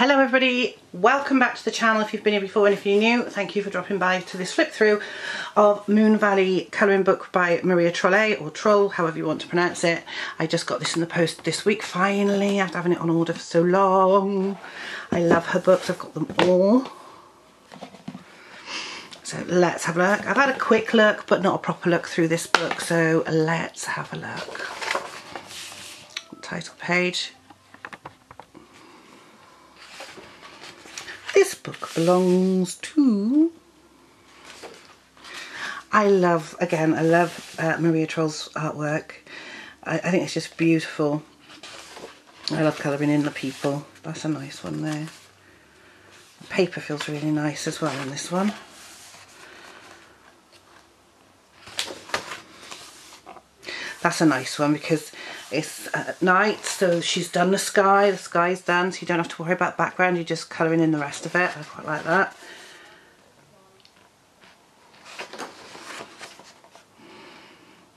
Hello everybody, welcome back to the channel if you've been here before and if you're new, thank you for dropping by to this flip through of Moon Valley colouring book by Maria Trolle or Troll, however you want to pronounce it. I just got this in the post this week finally after having it on order for so long. I love her books, I've got them all. So let's have a look. I've had a quick look but not a proper look through this book so let's have a look. Title page this book belongs to I love again I love uh, Maria Troll's artwork. I, I, think it's just beautiful. I love colouring in the people. That's a nice one there. The paper feels really nice as well on this one. That's a nice one because it's at night so she's done the sky. The sky's done so you don't have to worry about background. You're just colouring in the rest of it. I quite like that.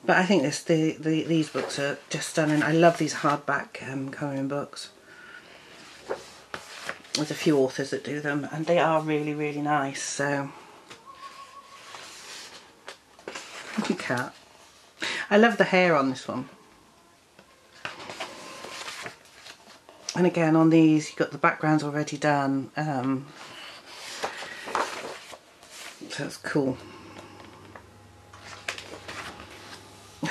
But I think this the, the these books are just stunning. I love these hardback um, colouring books. There's a few authors that do them and they are really really nice so. Cat I love the hair on this one. And again on these you've got the backgrounds already done. Um, so it's cool.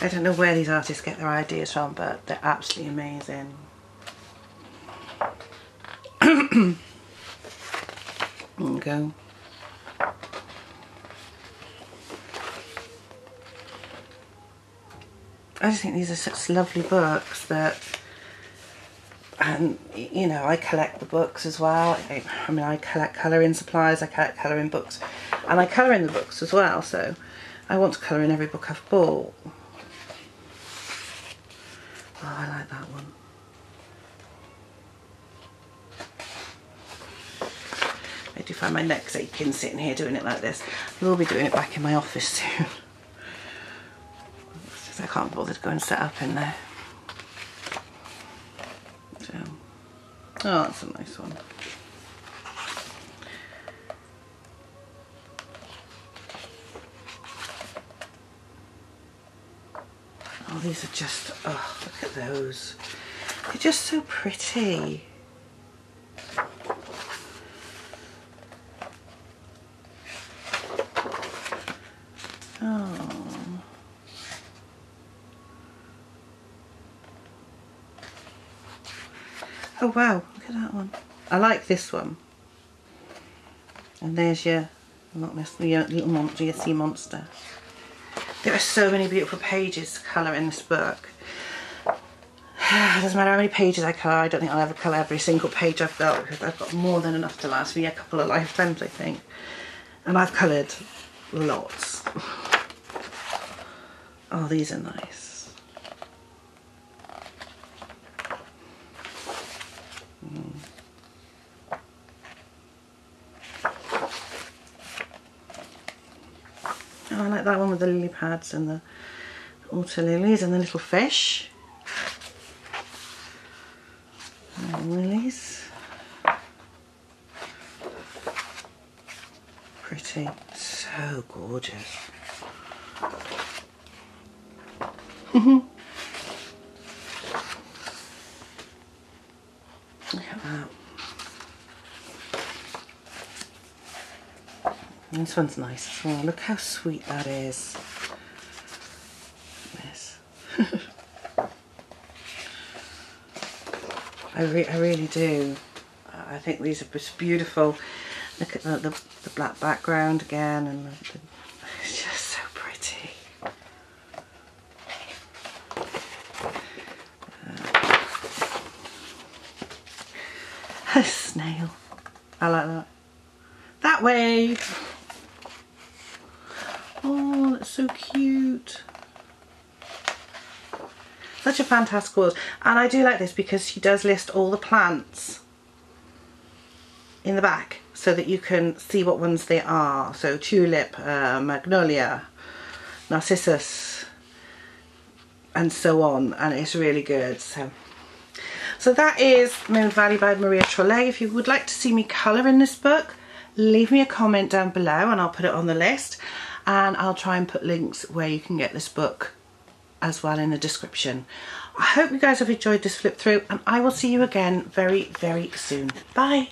I don't know where these artists get their ideas from, but they're absolutely amazing. there we go. I just think these are such lovely books that um, and you know I collect the books as well. I, I mean I collect colouring supplies I collect colouring books and I colour in the books as well so I want to colour in every book I've bought. Oh I like that one. I do find my neck's aching sitting here doing it like this. I will be doing it back in my office soon I can't bother to go and set up in there. So, oh, that's a nice one. Oh, these are just, oh, look at those. They're just so pretty. Oh wow, look at that one. I like this one. And there's your, your little monster, your sea monster. There are so many beautiful pages to colour in this book. it doesn't matter how many pages I colour, I don't think I'll ever colour every single page I've got because I've got more than enough to last me a couple of lifetimes I think. And I've coloured lots. Oh, these are nice. Oh, I like that one with the lily pads and the water lilies and the little fish. And lilies. Pretty. So gorgeous. Mm-hmm. Look at that. This one's nice as well. Look how sweet that is. Yes. I, re I really do. I think these are just beautiful. Look at the, the, the black background again and the, the, it's just so pretty. Uh, a snail. I like that. That way. So cute. Such a fantastic world. And I do like this because she does list all the plants in the back so that you can see what ones they are. So tulip, uh, magnolia, narcissus, and so on and it's really good so so that is Moon Valley by Maria Trolle if you would like to see me colour in this book leave me a comment down below and I'll put it on the list and I'll try and put links where you can get this book as well in the description. I hope you guys have enjoyed this flip through and I will see you again very, very soon. Bye.